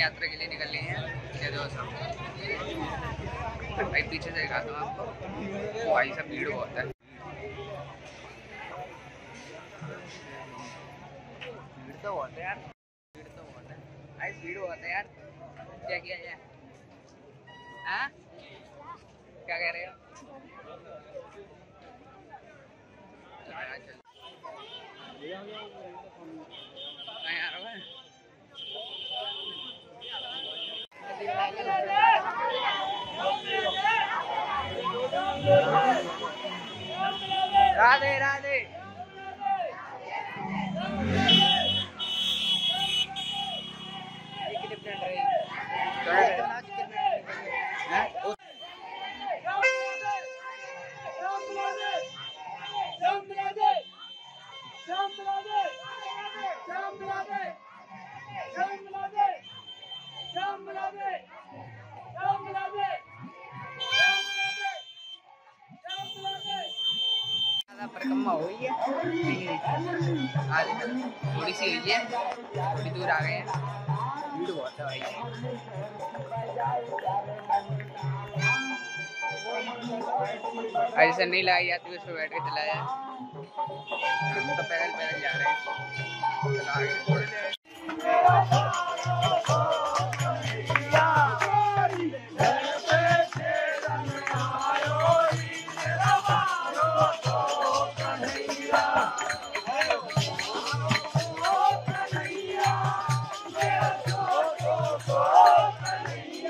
यात्रा के लिए निकल रहे हैं। ये दो सब भाई, पीछे से दिखाता हूँ आपको। भाई, सब भीड़ बहुत है भीड़ तो बहुत है यार भीड़ तो बहुत है भाई भीड़ बहुत है यार। क्या किया जाए? हाँ? क्या कह रहे हो? चलो यार रहा है हो। गई है आज थोड़ी सी हुई है थोड़ी दूर आ गए हैं। भीड़ बहुत है भाई। ऐसे नहीं लगाई जाती उस पर बैठ के चला जाए। हम तो पैदल पैदल जा रहे हैं। चला आगे थोड़ी देर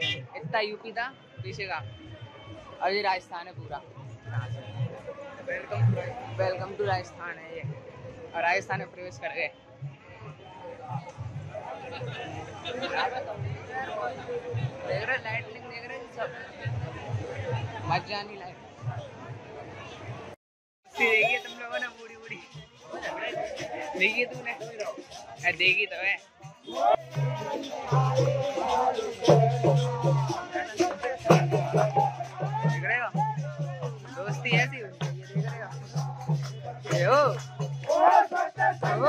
इतना यूपी था पीछे का। ये राजस्थान है पूरा। वेलकम वेलकम टू राजस्थान है ये। और राजस्थान में प्रवेश कर गए। देख रहे लाइटनिंग देख रहे सब। मज़ा नहीं लाइट देखिए तुम लोगों ने बूढ़ी बूढ़ी। देखिए तूने? देखी तो है। होती है ये देख रहे हो ये हो ओ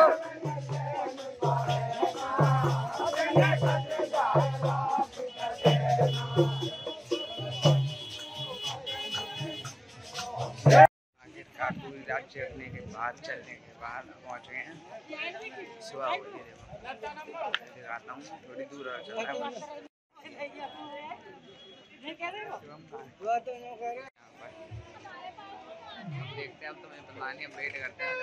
चढ़ने के बाद चलने के बाद पहुँच गए हैं। सुबह हो गई है। हूँ थोड़ी दूर चल रहा है बस। शिवम कहाँ है? यहाँ पर। अब देखते हैं अब तो मुझे पता नहीं अब वेट करते हैं।